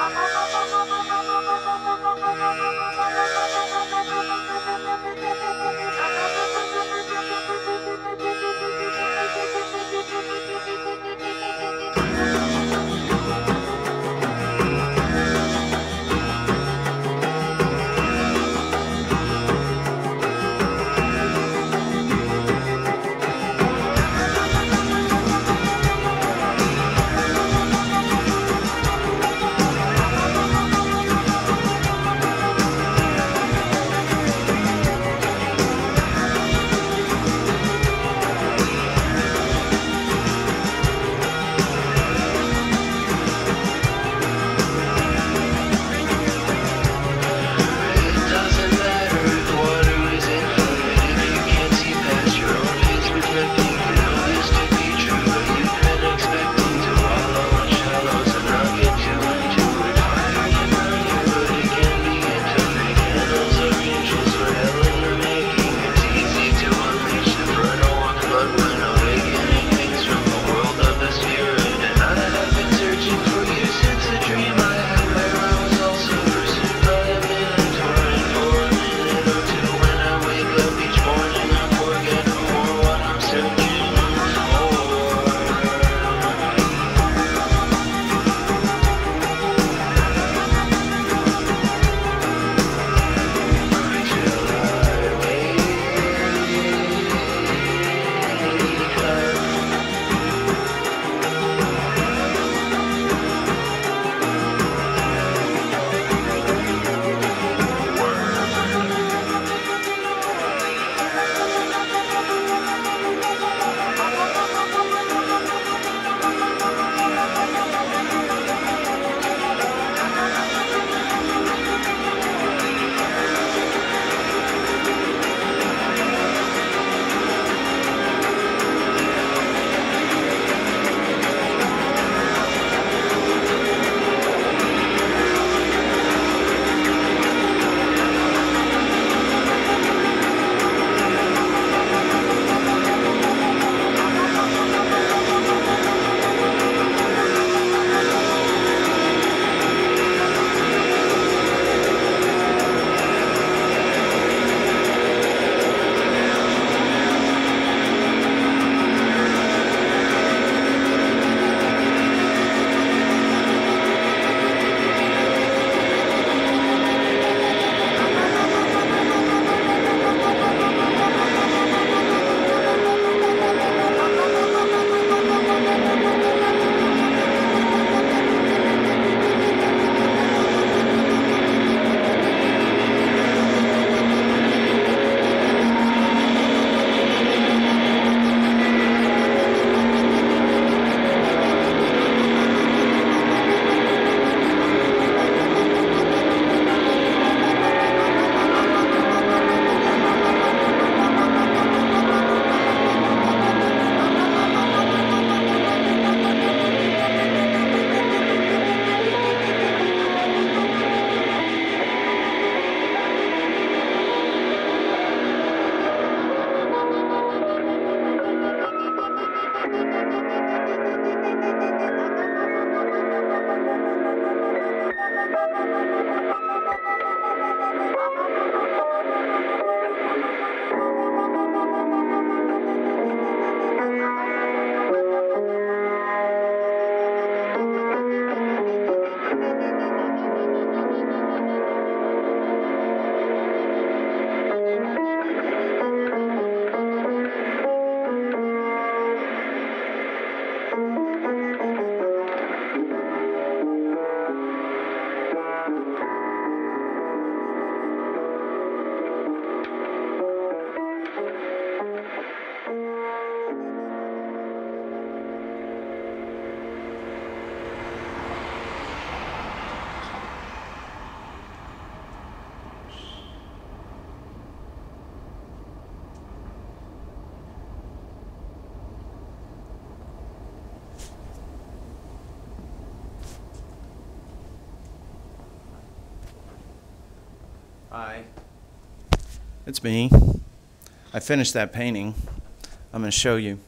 Bye. Hi. It's me. I finished that painting. I'm going to show you.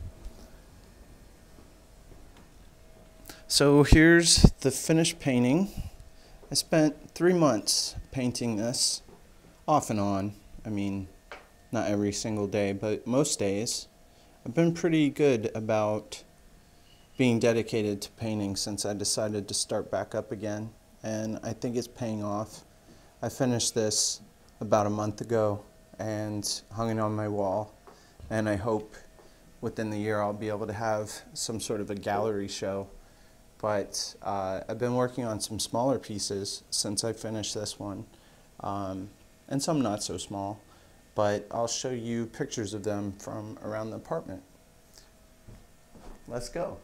So here's the finished painting. I spent three months painting this, off and on. I mean, not every single day, but most days. I've been pretty good about being dedicated to painting since I decided to start back up again, and I think it's paying off. I finished this about a month ago and hung it on my wall, and I hope within the year I'll be able to have some sort of a gallery show. But uh, I've been working on some smaller pieces since I finished this one, um, and some not so small, but I'll show you pictures of them from around the apartment. Let's go.